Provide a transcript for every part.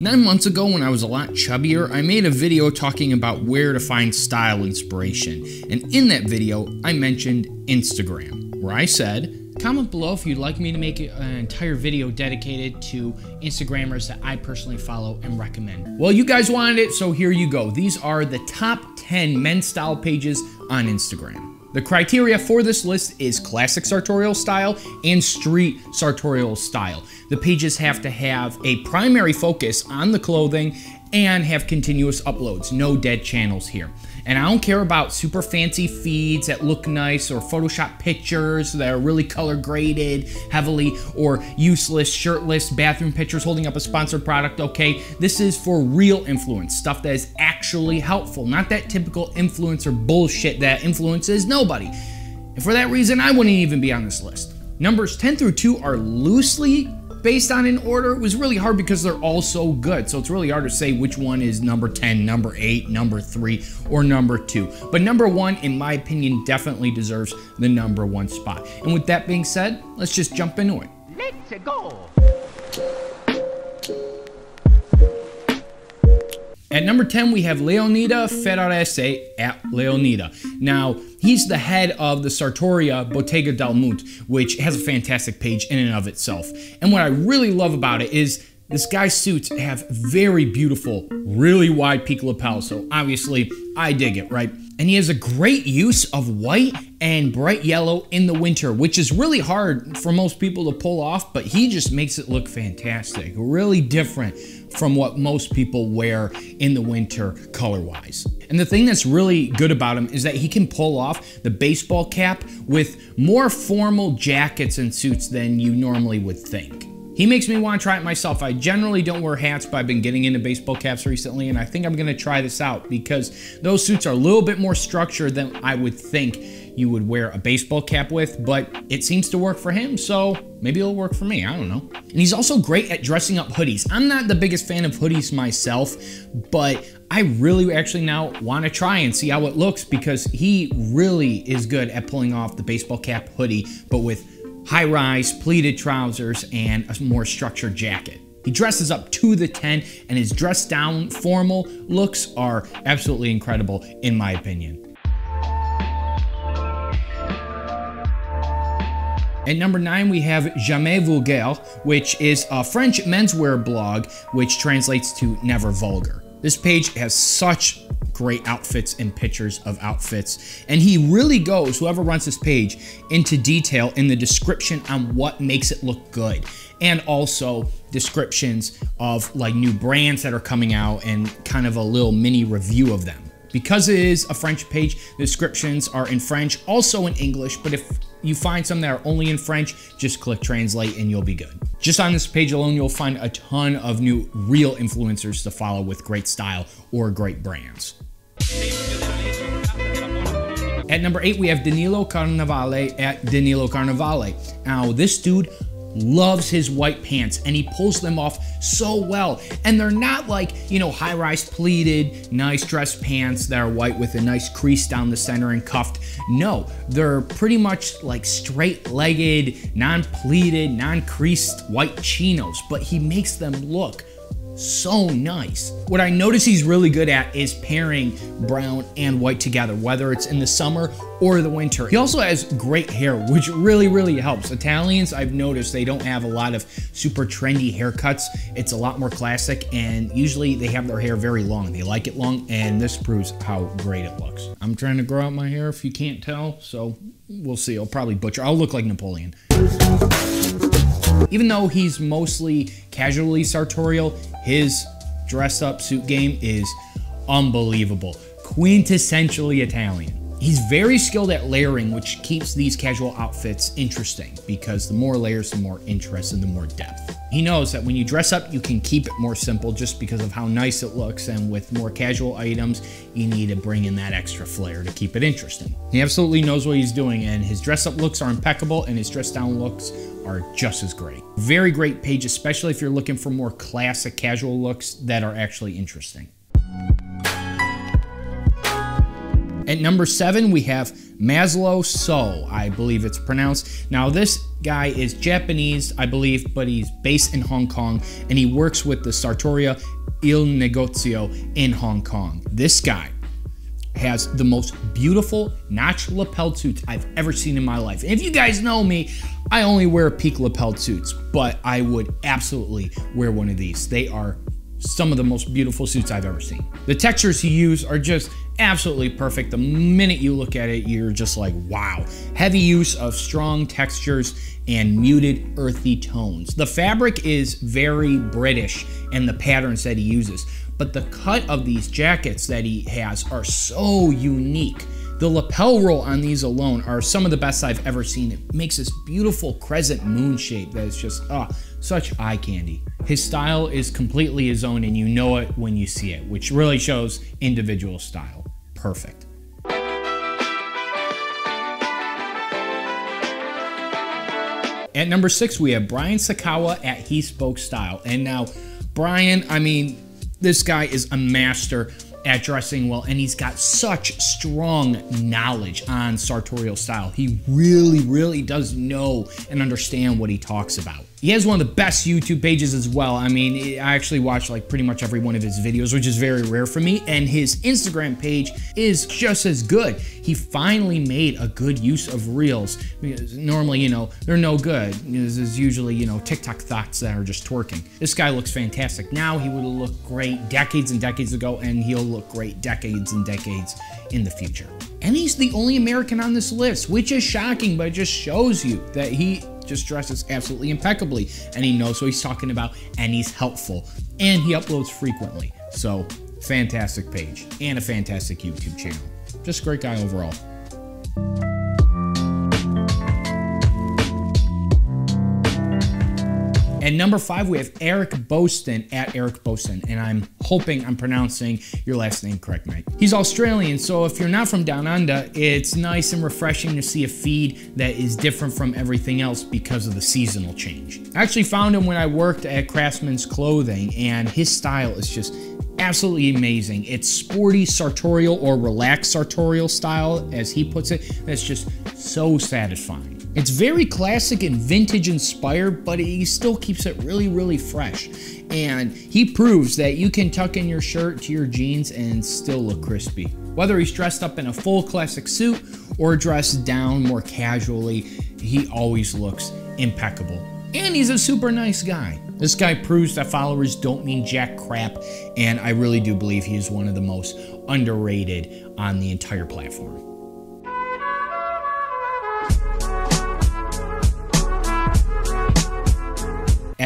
Nine months ago, when I was a lot chubbier, I made a video talking about where to find style inspiration. And in that video, I mentioned Instagram, where I said, Comment below if you'd like me to make an entire video dedicated to Instagrammers that I personally follow and recommend. Well, you guys wanted it, so here you go. These are the top 10 men's style pages on Instagram. The criteria for this list is classic sartorial style and street sartorial style. The pages have to have a primary focus on the clothing and have continuous uploads, no dead channels here. And I don't care about super fancy feeds that look nice or Photoshop pictures that are really color graded heavily or useless shirtless bathroom pictures holding up a sponsored product, okay? This is for real influence, stuff that is actually helpful, not that typical influencer bullshit that influences nobody. And for that reason, I wouldn't even be on this list. Numbers 10 through 2 are loosely based on an order it was really hard because they're all so good. So it's really hard to say which one is number 10, number 8, number 3, or number 2. But number 1, in my opinion, definitely deserves the number 1 spot. And with that being said, let's just jump into it. Let's go! At number 10, we have Leonida Ferrarese at Leonida. Now, he's the head of the Sartoria Bottega del Munt, which has a fantastic page in and of itself. And what I really love about it is this guy's suits have very beautiful, really wide peak lapels, so obviously I dig it, right? And he has a great use of white and bright yellow in the winter, which is really hard for most people to pull off, but he just makes it look fantastic. Really different from what most people wear in the winter color-wise. And the thing that's really good about him is that he can pull off the baseball cap with more formal jackets and suits than you normally would think. He makes me want to try it myself. I generally don't wear hats, but I've been getting into baseball caps recently, and I think I'm going to try this out because those suits are a little bit more structured than I would think you would wear a baseball cap with, but it seems to work for him, so maybe it'll work for me. I don't know. And he's also great at dressing up hoodies. I'm not the biggest fan of hoodies myself, but I really actually now want to try and see how it looks because he really is good at pulling off the baseball cap hoodie, but with high rise, pleated trousers, and a more structured jacket. He dresses up to the 10, and his dress down formal looks are absolutely incredible, in my opinion. At number 9, we have Jamais Vulgaire, which is a French menswear blog, which translates to Never Vulgar. This page has such great outfits and pictures of outfits. And he really goes, whoever runs this page, into detail in the description on what makes it look good. And also descriptions of like new brands that are coming out and kind of a little mini review of them. Because it is a French page, the descriptions are in French, also in English, but if you find some that are only in French, just click translate and you'll be good. Just on this page alone, you'll find a ton of new real influencers to follow with great style or great brands. At number eight, we have Danilo Carnevale at Danilo Carnevale. Now, this dude loves his white pants and he pulls them off so well. And they're not like, you know, high rise pleated, nice dress pants that are white with a nice crease down the center and cuffed. No, they're pretty much like straight legged, non pleated, non creased white chinos, but he makes them look so nice. What I notice he's really good at is pairing brown and white together, whether it's in the summer or the winter. He also has great hair, which really, really helps. Italians, I've noticed they don't have a lot of super trendy haircuts. It's a lot more classic, and usually they have their hair very long. They like it long, and this proves how great it looks. I'm trying to grow out my hair if you can't tell, so we'll see. I'll probably butcher. I'll look like Napoleon. Even though he's mostly casually sartorial, his dress up suit game is unbelievable. Quintessentially Italian. He's very skilled at layering, which keeps these casual outfits interesting because the more layers, the more interest and the more depth. He knows that when you dress up, you can keep it more simple just because of how nice it looks, and with more casual items, you need to bring in that extra flair to keep it interesting. He absolutely knows what he's doing, and his dress up looks are impeccable, and his dress down looks are just as great. Very great page, especially if you're looking for more classic casual looks that are actually interesting. At number seven, we have Maslow So, I believe it's pronounced. Now, this guy is Japanese, I believe, but he's based in Hong Kong and he works with the Sartoria Il Negozio in Hong Kong. This guy has the most beautiful notch lapel suits I've ever seen in my life. And if you guys know me, I only wear peak lapel suits, but I would absolutely wear one of these. They are some of the most beautiful suits I've ever seen. The textures he used are just absolutely perfect. The minute you look at it, you're just like, wow. Heavy use of strong textures and muted earthy tones. The fabric is very British and the patterns that he uses, but the cut of these jackets that he has are so unique. The lapel roll on these alone are some of the best I've ever seen. It makes this beautiful crescent moon shape that is just, ah, oh, such eye candy. His style is completely his own and you know it when you see it, which really shows individual style. Perfect. At number six, we have Brian Sacawa at He Spoke Style. And now, Brian, I mean, this guy is a master at dressing well, and he's got such strong knowledge on sartorial style. He really, really does know and understand what he talks about. He has one of the best YouTube pages as well. I mean, I actually watch like pretty much every one of his videos, which is very rare for me. And his Instagram page is just as good. He finally made a good use of Reels because normally, you know, they're no good. This is usually, you know, TikTok thoughts that are just twerking. This guy looks fantastic. Now he would have looked great decades and decades ago, and he'll look great decades and decades in the future. And he's the only American on this list, which is shocking, but it just shows you that he just dresses absolutely impeccably and he knows what he's talking about and he's helpful and he uploads frequently. So, fantastic page and a fantastic YouTube channel. Just a great guy overall. At number five, we have Eric Boston at Eric Boston, and I'm hoping I'm pronouncing your last name correct, mate. He's Australian, so if you're not from down under, it's nice and refreshing to see a feed that is different from everything else because of the seasonal change. I actually found him when I worked at Craftsman's Clothing, and his style is just absolutely amazing. It's sporty sartorial or relaxed sartorial style, as he puts it, that's just so satisfying. It's very classic and vintage inspired, but he still keeps it really, really fresh. And he proves that you can tuck in your shirt to your jeans and still look crispy. Whether he's dressed up in a full classic suit or dressed down more casually, he always looks impeccable. And he's a super nice guy. This guy proves that followers don't mean jack crap, and I really do believe he is one of the most underrated on the entire platform.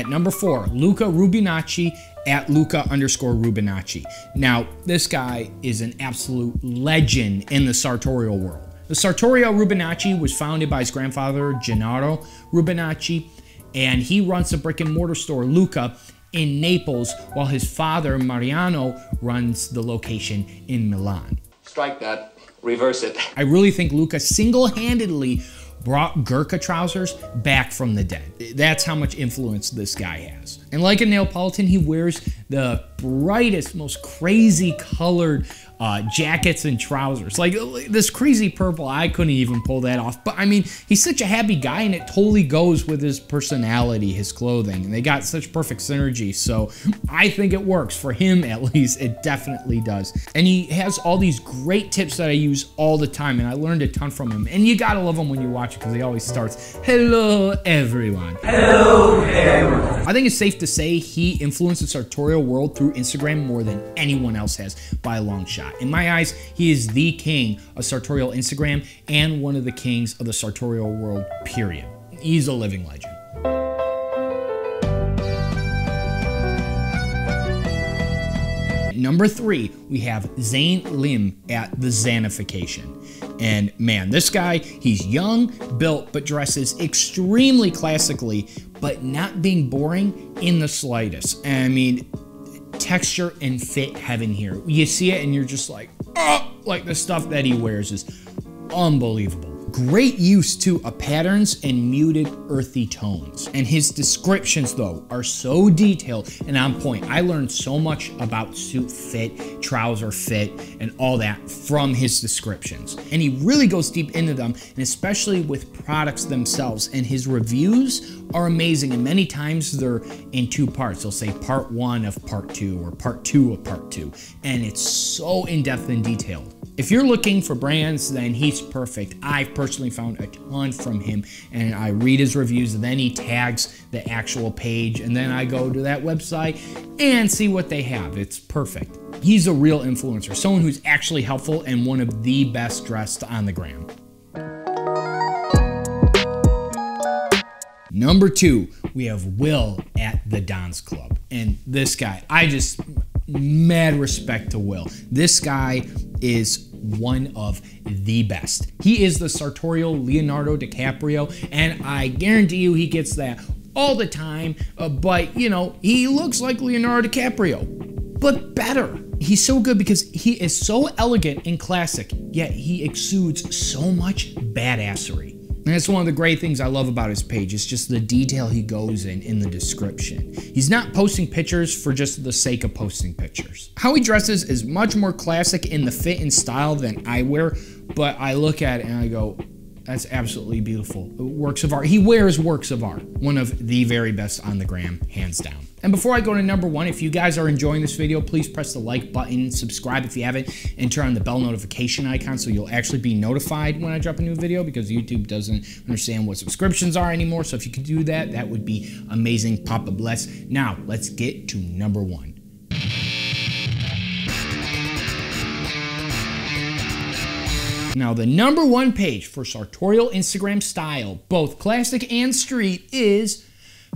At number four, Luca Rubinacci at Luca underscore Rubinacci. Now, this guy is an absolute legend in the sartorial world. The Sartoria Rubinacci was founded by his grandfather, Gennaro Rubinacci, and he runs the brick and mortar store, Luca, in Naples, while his father, Mariano, runs the location in Milan. Strike that, reverse it. I really think Luca single handedly brought Gurkha trousers back from the dead. That's how much influence this guy has. And like a Neapolitan, he wears the brightest, most crazy colored uh, jackets and trousers. Like this crazy purple, I couldn't even pull that off. But I mean, he's such a happy guy and it totally goes with his personality, his clothing. And they got such perfect synergy. So I think it works. For him, at least, it definitely does. And he has all these great tips that I use all the time. And I learned a ton from him. And you gotta love him when you watch it because he always starts, hello, everyone. Hello, everyone. I think it's safe to say he influenced the sartorial world through Instagram more than anyone else has by a long shot. In my eyes, he is the king of sartorial Instagram and one of the kings of the sartorial world, period. He's a living legend. Number three, we have Zane Lim at The Zanification. And man, this guy, he's young, built, but dresses extremely classically, but not being boring in the slightest. I mean, texture and fit heaven here. You see it and you're just like, oh, like the stuff that he wears is unbelievable. Great use of patterns and muted earthy tones. And his descriptions though are so detailed and on point. I learned so much about suit fit, trouser fit, and all that from his descriptions. And he really goes deep into them, and especially with products themselves. And his reviews are amazing, and many times they're in two parts. They'll say part one of part two or part two of part two, and it's so in depth and detailed. If you're looking for brands, then he's perfect. I've personally found a ton from him, and I read his reviews, and then he tags the actual page, and then I go to that website and see what they have. It's perfect. He's a real influencer, someone who's actually helpful and one of the best dressed on the gram. Number two, we have Will at the Don's Club. And this guy, I just mad respect to Will. This guy is one of the best. He is the sartorial Leonardo DiCaprio, and I guarantee you he gets that all the time. Uh, but, you know, he looks like Leonardo DiCaprio, but better. He's so good because he is so elegant and classic, yet he exudes so much badassery. And that's one of the great things I love about his page. It's just the detail he goes in in the description. He's not posting pictures for just the sake of posting pictures. How he dresses is much more classic in the fit and style than I wear, but I look at it and I go, that's absolutely beautiful. Works of art. He wears works of art. One of the very best on the gram, hands down. And before I go to number one, if you guys are enjoying this video, please press the like button, subscribe if you haven't, and turn on the bell notification icon so you'll actually be notified when I drop a new video because YouTube doesn't understand what subscriptions are anymore. So if you could do that, that would be amazing. Papa bless. Now, let's get to number one. Now, the number one page for sartorial Instagram style, both classic and street, is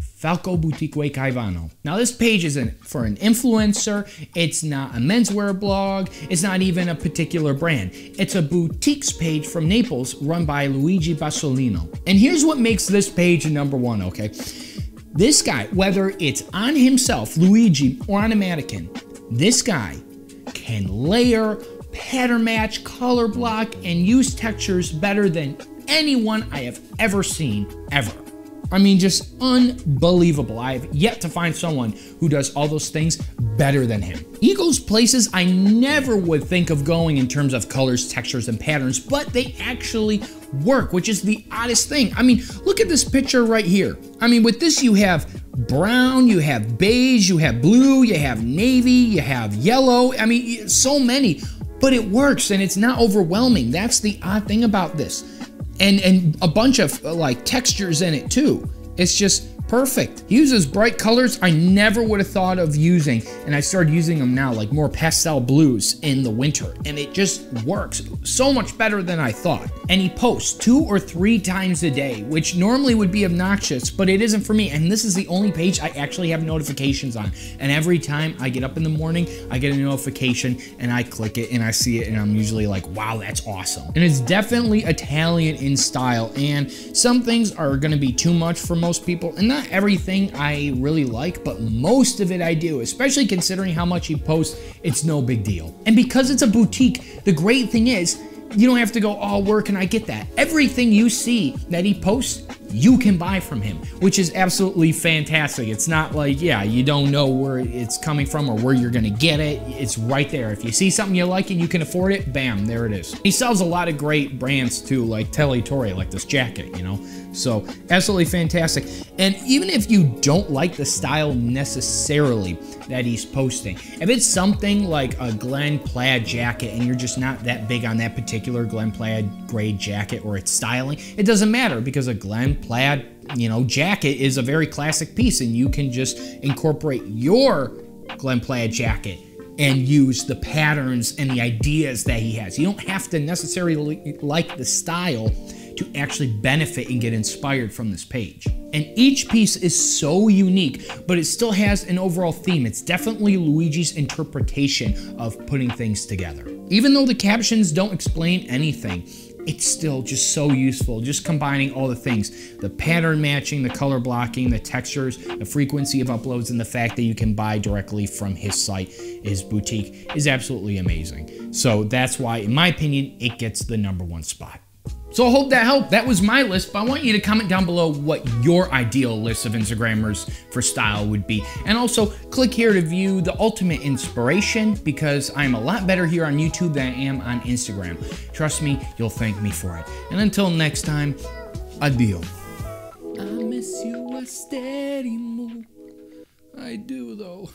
Falco Boutique Caivano. Now, this page isn't for an influencer, it's not a menswear blog, it's not even a particular brand. It's a boutiques page from Naples run by Luigi Basolino. And here's what makes this page number one, okay? This guy, whether it's on himself, Luigi, or on a mannequin, this guy can layer, pattern match, color block, and use textures better than anyone I have ever seen, ever. I mean, just unbelievable. I have yet to find someone who does all those things better than him. He goes places I never would think of going in terms of colors, textures, and patterns, but they actually work, which is the oddest thing. I mean, look at this picture right here. I mean, with this, you have brown, you have beige, you have blue, you have navy, you have yellow. I mean, so many but it works and it's not overwhelming. That's the odd thing about this. And and a bunch of uh, like textures in it too. It's just perfect. He uses bright colors I never would have thought of using, and I started using them now, like more pastel blues in the winter, and it just works so much better than I thought. And he posts two or three times a day, which normally would be obnoxious, but it isn't for me, and this is the only page I actually have notifications on. And every time I get up in the morning, I get a notification, and I click it, and I see it, and I'm usually like, wow, that's awesome. And it's definitely Italian in style, and some things are gonna be too much for most people, and not everything I really like, but most of it I do, especially considering how much he posts, it's no big deal. And because it's a boutique, the great thing is, you don't have to go, oh, where can I get that? Everything you see that he posts, you can buy from him, which is absolutely fantastic. It's not like, yeah, you don't know where it's coming from or where you're gonna get it. It's right there. If you see something you like and you can afford it, bam, there it is. He sells a lot of great brands too, like Tagliatore, like this jacket, you know? So absolutely fantastic. And even if you don't like the style necessarily that he's posting, if it's something like a Glen plaid jacket and you're just not that big on that particular Glen plaid gray jacket or its styling, it doesn't matter because a Glen plaid, you know, jacket is a very classic piece and you can just incorporate your Glen plaid jacket and use the patterns and the ideas that he has. You don't have to necessarily like the style to actually benefit and get inspired from this page. And each piece is so unique, but it still has an overall theme. It's definitely Luigi's interpretation of putting things together. Even though the captions don't explain anything, it's still just so useful. Just combining all the things the pattern matching, the color blocking, the textures, the frequency of uploads, and the fact that you can buy directly from his site, his boutique, is absolutely amazing. So that's why, in my opinion, it gets the number one spot. So I hope that helped. That was my list, but I want you to comment down below what your ideal list of Instagrammers for style would be. And also click here to view the ultimate inspiration because I'm a lot better here on YouTube than I am on Instagram. Trust me, you'll thank me for it. And until next time, adios. I miss you steady move. I do though.